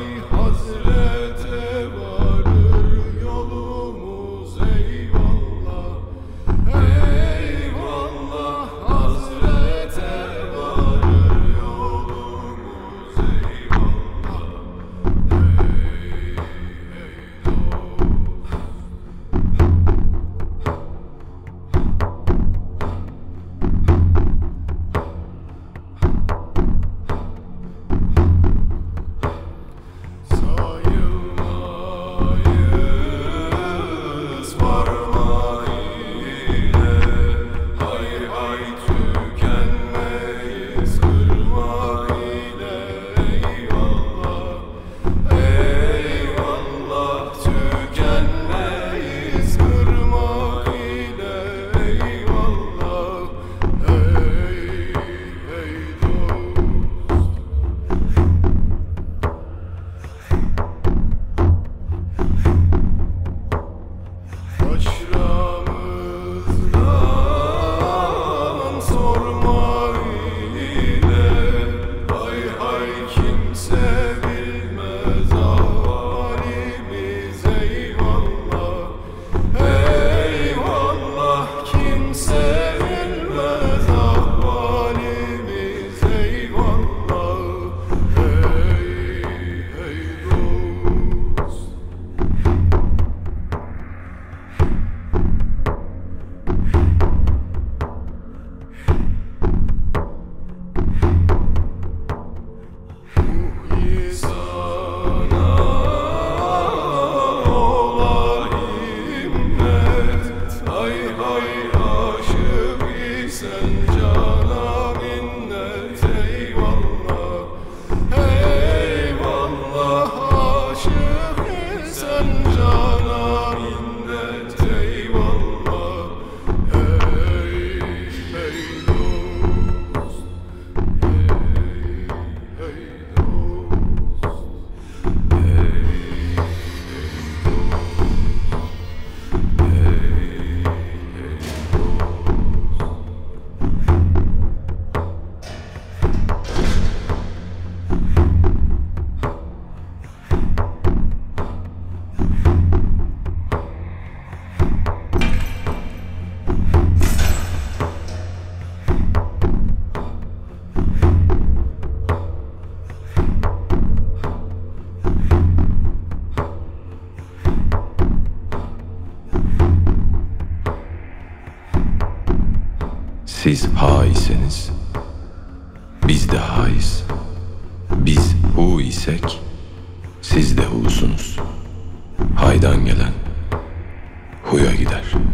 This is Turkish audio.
Oh, Siz haiseniz, biz de hais. Biz hu isek, siz de husunuz. Haydan gelen huya gider.''